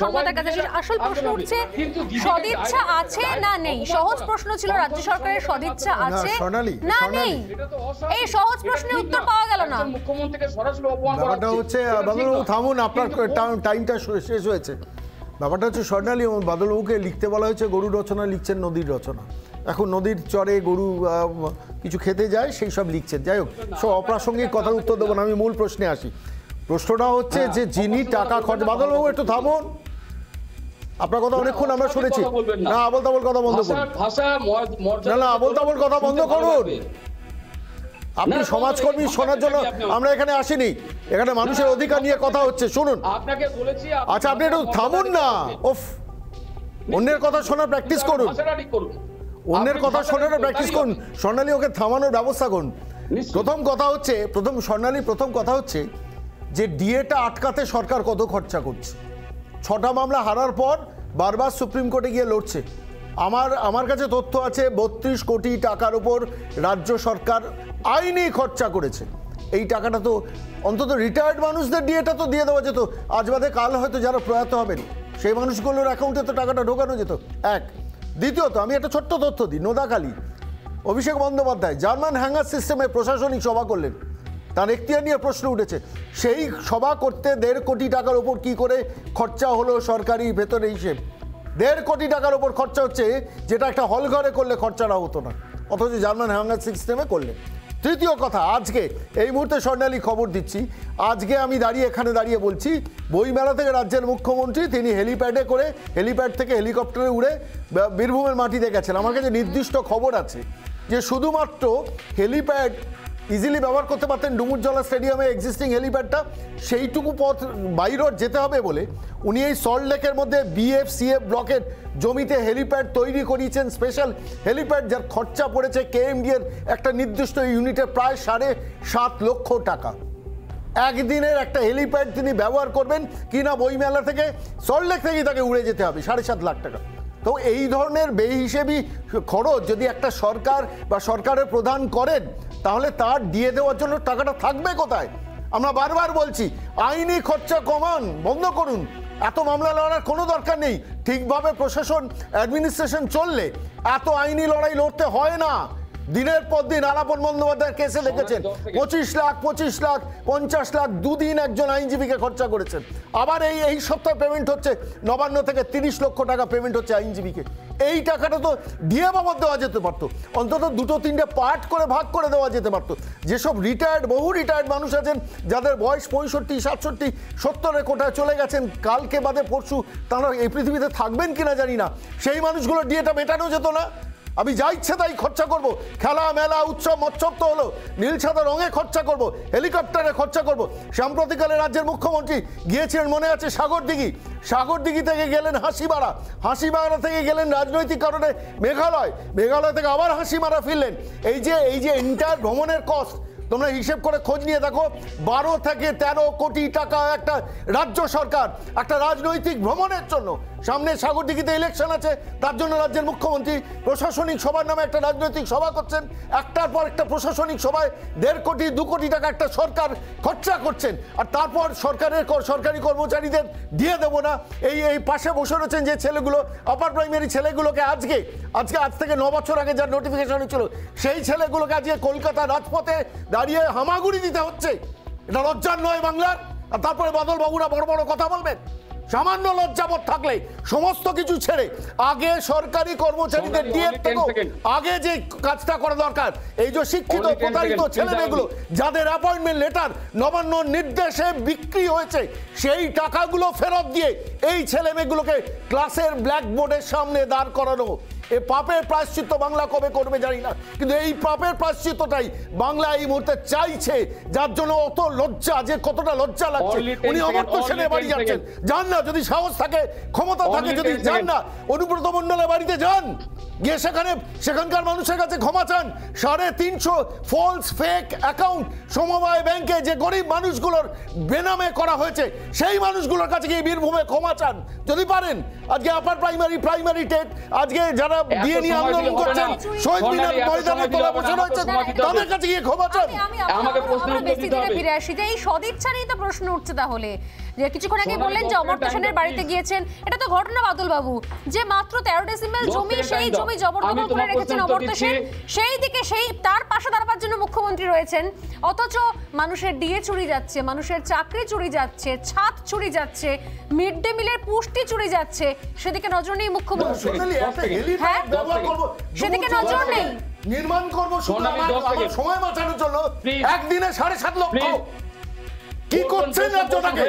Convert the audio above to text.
সংবাদের কাছে আসল প্রশ্ন উঠছে সদিচ্ছা আছে না নেই? সহজ প্রশ্ন ছিল রাজ্য সরকারের সদিচ্ছা আছে না নেই। এই সহজ প্রশ্নের উত্তর পাওয়া গেল না। মুখ্যমন্ত্রীকে সরাসরি অপমান করা ব্যাপারটা হচ্ছে বাদলবাবু থামুন আপনার টাইমটা শেষ হয়েছে। ব্যাপারটা হচ্ছে স্বর্ণালী বাদলবাবুকে লিখতে বলা হয়েছে গরু রচনা লিখছেন নদীর রচনা। এখন নদীর চরে গরু কিছু খেতে যায় সেই সব লিখছেন। যাই হোক সব অপ্রাসঙ্গিক কথার উত্তর দেবো না আমি মূল প্রশ্নে আসি। প্রশ্নটা হচ্ছে যে যিনি টাকা খরচ বাদলবাবু একটু থামুন। আপনার কথা অনেকক্ষণ আমরা শুনেছি। না। আবল তাবল কথা বন্ধ করুন। না, না, আবোল তাবোল কথা বন্ধ করুন। আপনি সমাজকর্মী শোনার জন্য আমরা এখানে আসিনি। এখানে মানুষের অধিকার নিয়ে কথা হচ্ছে শুনুন। আপনাকে বলেছি আচ্ছা আপনি একটু থামুন না। ওফ অন্যের কথা শোনার প্র্যাকটিস করুন। অন্যের কথা শোনার প্র্যাকটিস করুন। করুন। স্বর্ণালী ওকে থামানোর ব্যবস্থা করুন। প্রথম কথা হচ্ছে প্রথম স্বর্ণালী প্রথম কথা হচ্ছে যে ডিএটা আটকাতে সরকার কত খরচা করছে? ছটা মামলা হারার পর বারবার সুপ্রিম কোর্টে গিয়ে লড়ছে। আমার আমার কাছে তথ্য আছে, বত্রিশ কোটি টাকার উপর রাজ্য সরকার আইনি খরচা করেছে। এই টাকাটা তো অন্তত রিটায়ার্ড মানুষদের ডিএটা তো দিয়ে দেওয়া যেত। আজ বাদে কাল হয়তো যারা প্রয়াত হবেন, সেই মানুষগুলোর অ্যাকাউন্টে তো টাকাটা ঢোকানো যেত। এক। দ্বিতীয়ত, আমি একটা ছোট্ট তথ্য দিই, নোদাখালী। অভিষেক বন্দ্যোপাধ্যায়, জার্মান হ্যাঙ্গার সিস্টেমে প্রশাসনিক সভা করলেন। তার এখতিয়ার নিয়ে প্রশ্ন উঠেছে। সেই সভা করতে দেড় কোটি টাকার ওপর কি করে খরচা হলো সরকারি ভেতরে হিসেব দেড় কোটি টাকার ওপর খরচা হচ্ছে, যেটা একটা হল ঘরে করলে খরচাটা হতো না। অথচ জার্মান হ্যাঙ্গার সিস্টেমে করলে। তৃতীয় কথা, আজকে এই মুহূর্তে স্বর্ণালী খবর দিচ্ছি। আজকে আমি দাঁড়িয়ে এখানে দাঁড়িয়ে বলছি, বইমেলা থেকে রাজ্যের মুখ্যমন্ত্রী তিনি হেলিপ্যাডে করে, হেলিপ্যাড থেকে হেলিকপ্টারে উড়ে বীরভূমের মাটিতে গেছেন। আমার কাছে নির্দিষ্ট খবর আছে যে শুধুমাত্র হেলিপ্যাড ইজিলি ব্যবহার করতে পারতেন ডুমুরজলা স্টেডিয়ামে এক্সিস্টিং হেলিপ্যাডটা সেইটুকু পথ বাই রোড যেতে হবে বলে উনি এই সল্ট লেকের মধ্যে বিএফসিএফ ব্লকের জমিতে হেলিপ্যাড তৈরি করিয়েছেন। স্পেশাল হেলিপ্যাড যার খরচা পড়েছে কেএমডি এর একটা নির্দিষ্ট ইউনিটে প্রায় সাড়ে সাত লক্ষ টাকা। একদিনের একটা হেলিপ্যাড তিনি ব্যবহার করবেন কিনা বইমেলা থেকে সল্টলেক থেকেই তাকে উড়ে যেতে হবে, সাড়ে সাত লাখ টাকা। তো এই ধরনের বেহিসেবি খরচ যদি একটা সরকার বা সরকারের প্রধান করেন, তাহলে তার দিয়ে দেওয়ার জন্য টাকাটা থাকবে কোথায়? আমরা বারবার বলছি, আইনি খরচা কমান, বন্ধ করুন। এত মামলা লড়ার কোনো দরকার নেই। ঠিকভাবে প্রশাসন অ্যাডমিনিস্ট্রেশন চললে এত আইনি লড়াই লড়তে হয় না। দিনের পর দিন আলাপন বন্দ্যোপাধ্যায়ের কেসে লিখেছেন পঁচিশ লাখ পঁচিশ লাখ পঞ্চাশ লাখ দুদিন একজন আইনজীবীকে খরচা করেছেন। আবার এই এই সপ্তাহে পেমেন্ট হচ্ছে নবান্ন থেকে তিরিশ লক্ষ টাকা পেমেন্ট হচ্ছে আইনজীবীকে। এই টাকাটা তো ডিএ বাবদ দেওয়া যেতে পারতো। অন্তত দুটো তিনটে পার্ট করে ভাগ করে দেওয়া যেতে পারতো। যেসব রিটায়ার্ড বহু রিটায়ার্ড মানুষ আছেন যাদের বয়স পঁয়ষট্টি সাতষট্টি সত্তরের কোটায় চলে গেছেন কালকে বাদে পরশু তারা এই পৃথিবীতে থাকবেন কিনা জানি না। সেই মানুষগুলো ডিএটা মেটানো যেত না। আমি যা ইচ্ছে তাই খরচা করব। খেলা, মেলা, উৎসব, মৎসব তো হলো। নীল সাদা রঙে খরচা করব, হেলিকপ্টারে খরচা করব। সাম্প্রতিককালে রাজ্যের মুখ্যমন্ত্রী গিয়েছিলেন, মনে আছে সাগর দিঘি সাগর দিঘি থেকে গেলেন হাসিমারা। হাসিমারা থেকে গেলেন রাজনৈতিক কারণে মেঘালয়। মেঘালয় থেকে আবার হাসিমারা ফিরলেন। এই যে এই যে এন্টায়ার ভ্রমণের কস্ট তোমরা হিসেব করে খোঁজ নিয়ে দেখো, বারো থেকে তেরো কোটি টাকা একটা রাজ্য সরকার, একটা রাজনৈতিক ভ্রমণের জন্য সামনে সাগরদিঘিতে ইলেকশন আছে, তার জন্য রাজ্যের মুখ্যমন্ত্রী প্রশাসনিক সভার নামে একটা রাজনৈতিক সভা করছেন। একটার পর একটা প্রশাসনিক সভায় দেড় কোটি, দু কোটি টাকা একটা সরকার খরচা করছেন। আর তারপর সরকারের সরকারি কর্মচারীদের দিয়ে দেবো না। এই এই পাশে বসে রয়েছেন যে ছেলেগুলো আপার প্রাইমারি ছেলেগুলোকে আজকে আজকে আজ থেকে ন বছর আগে যার নোটিফিকেশন ছিল সেই ছেলেগুলোকে আজকে কলকাতা রাজপথে দাঁড়িয়ে হামাগুড়ি দিতে হচ্ছে। এটা লজ্জার নয় বাংলার। আর তারপরে বাদল বাবুরা বড় বড় কথা বলবেন। সামান্য লজ্জাবোধ থাকলে সমস্ত কিছু ছেড়ে আগে সরকারি কর্মচারীদের 10 থেকেও আগে যে কাজটা করা দরকার এই যে শিক্ষিত Only 10 প্রতারিত second, ছেলে মেয়েগুলো যাদের অ্যাপয়েন্টমেন্ট লেটার নবান্ন নির্দেশে বিক্রি হয়েছে সেই টাকাগুলো ফেরত দিয়ে এই ছেলে মেয়েগুলোকে ক্লাসের ব্ল্যাকবোর্ডের সামনে দাঁড় করানো। এ পাপের প্রায়শ্চিত্ত বাংলা কবে করবে জানি না। কিন্তু এই পাপের প্রায়শ্চিত্তটাই বাংলা এই মুহূর্তে চাইছে। যার জন্য অত লজ্জা যে কতটা লজ্জা লাগছে। উনি অমর্ত্য সেনের বাড়ি যাচ্ছেন। যান না যদি সাহস থাকে ক্ষমতা থাকে যদি যান না অনুব্রত মন্ডলের বাড়িতে যান। গিয়ে সেখানে সেখানকার মানুষের কাছে ক্ষমা চান। সাড়ে তিনশো ফলস ফেক অ্যাকাউন্ট সমবায় ব্যাংকে যে গরিব মানুষগুলোর বেনামে করা হয়েছে সেই মানুষগুলোর কাছে গিয়ে বীরভূমে ক্ষমা চান। যদি পারেন আজকে আপার প্রাইমারি প্রাইমারি টেট আজকে যারা বিয়ে নিয়ে আন্দোলন করছেন। শহীদ মিনার ময়দানে তোলা বসে। তাদের কাছে গিয়ে ক্ষমা চান। আমি- আমি আমাকে উত্তর বেশি দিনে ফিরে আসি যে এই সদিচ্ছা নিয়ে তো প্রশ্ন উঠছে তাহলে। যে কিছুক্ষণ আগে বললেন যে অমর্ত্য সেনের বাড়িতে গিয়েছেন। এটা তো ঘটনা বাদল বাবু যে মাত্র তেরো ডেসিমেল জমি সেই। জমি জবরদখল করে রেখেছেন অমর্ত্য সেন। সেই দিকে সেই তার পাশে দাঁড়াবার মুখ্যমন্ত্রী রয়েছেন অথচ মানুষের ডিএ চুরি যাচ্ছে মানুষের চাকরি চুরি যাচ্ছে ছাদ চুরি যাচ্ছে মিড ডে মিলের পুষ্টি চুরি যাচ্ছে সেদিকে নজর নেই মুখ্যমন্ত্রী হ্যাঁ? সেদিকে নজর নেই। নির্মাণ করব। সময় বাঁচানোর জন্য একদিনে সাড়ে সাত লক্ষ কি করছেন রাজ্যটাকে?